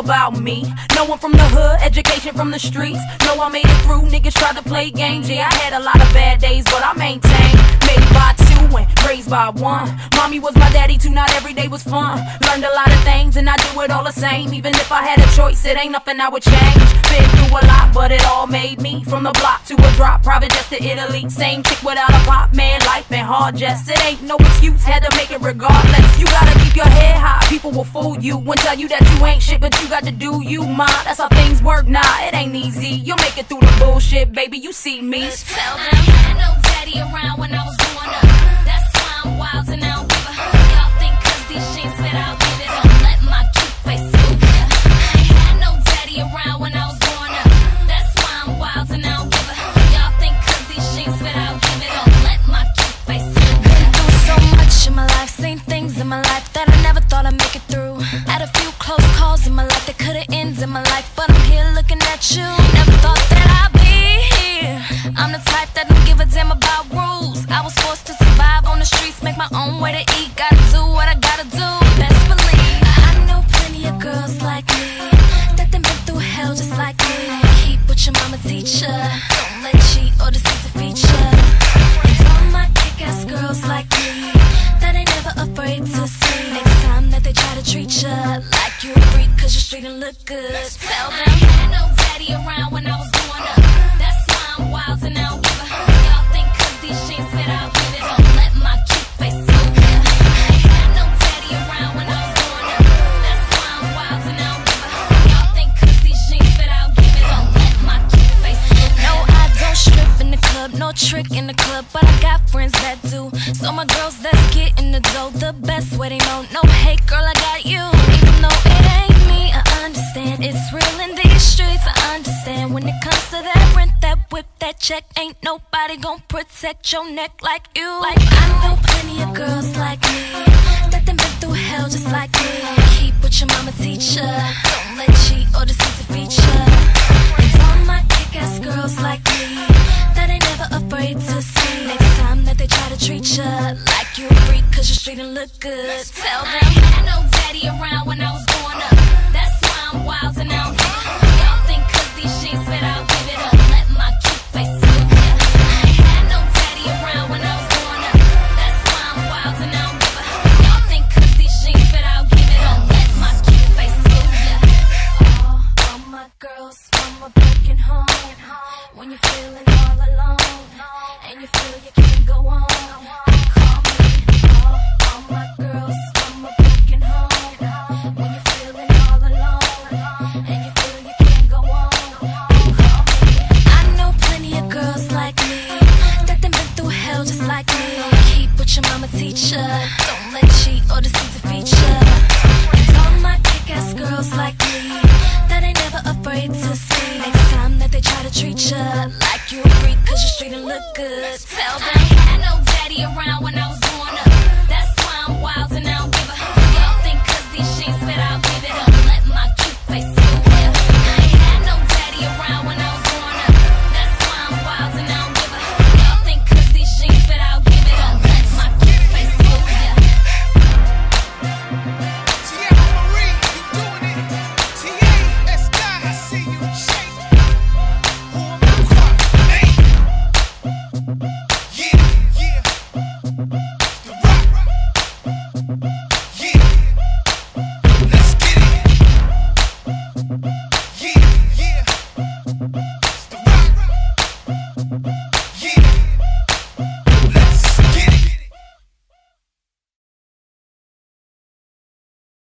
about me. No one from the hood, education from the streets. Know I made it through, niggas tried to play games. Yeah, I had a lot of bad days, but I maintained. Made by two and raised by one. Mommy was my daddy too, not every day was fun. Learned a lot of things and I do it all the same. Even if I had a choice, it ain't nothing I would change. Been through a lot, but it all made me. From the block to a drop, private jet to Italy. Same chick without a pop, man, life been hard, just it ain't no excuse. Had to make it regardless. People will fool you and tell you that you ain't shit, but you got to do you, ma. That's how things work, nah, it ain't easy. You'll make it through the bullshit, baby, you see me. Tell them I daddy around when I was growing up. Gotta do. Best believe I know plenty of girls like me that done been through hell just like me. Keep what your mama teach ya. Don't let cheat or deceit defeat ya. And all my kick-ass girls like me that ain't never afraid to see. Next time that they try to treat ya like you a freak, cause you're straight and look good. Tell them. ain't had no daddy around when I was no trick in the club, but I got friends that do. So my girls that's getting the dough, the best way they know. No hate, girl, I got you. Even though it ain't me, I understand it's real in these streets. I understand when it comes to that rent, that whip, that check, ain't nobody gon' protect your neck like you. Like I know plenty of girls like me that done been through hell just like me. Keep what your mama teach ya. You a freak, cause you're straight and look good. Tell I them. ain't had no daddy around when I was growing up. That's why I'm wild and I don't give a Y'all think cause these jeans fit out with it, don't let my cute face fool ya. I had no daddy around when I was growing up. That's why I'm wild and I don't give a Y'all think cause these jeans fit out with it, don't let my cute face fool ya. All, all my girls from a broken home. When you're feeling all alone and you feel ya. Don't let cheat or deceit defeat ya. And all my kick-ass girls like me that ain't never afraid to see. Next time that they try to treat ya like you a freak, cause you're straight and look good. Tell I them. ain't had no daddy around when